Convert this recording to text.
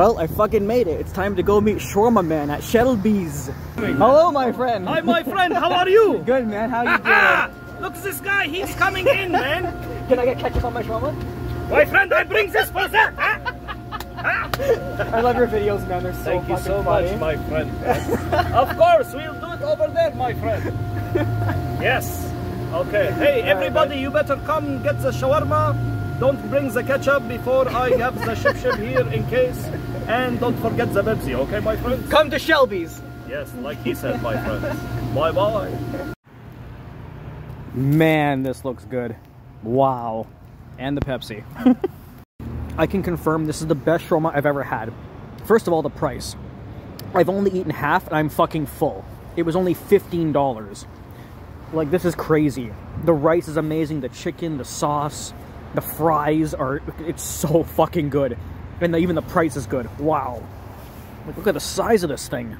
Well, I fucking made it. It's time to go meet Shawarma Man at Shelby's. Hello, my friend. Hi, my friend. How are you? Good, man. How are you ah, ah. doing? Look, this guy. He's coming in, man. Can I get ketchup on my shawarma? My friend, I bring this for that. I love your videos, man. They're so Thank you so funny. much, my friend. of course, we'll do it over there, my friend. Yes. Okay. Hey, everybody, you better come get the shawarma. Don't bring the ketchup before I have the ship ship here in case. And don't forget the Pepsi, okay, my friends? Come to Shelby's. Yes, like he said, my friends. Bye bye. Man, this looks good. Wow. And the Pepsi. I can confirm this is the best shawarma I've ever had. First of all, the price. I've only eaten half and I'm fucking full. It was only $15. Like, this is crazy. The rice is amazing, the chicken, the sauce, the fries are, it's so fucking good. And the, even the price is good. Wow. Like, look at the size of this thing.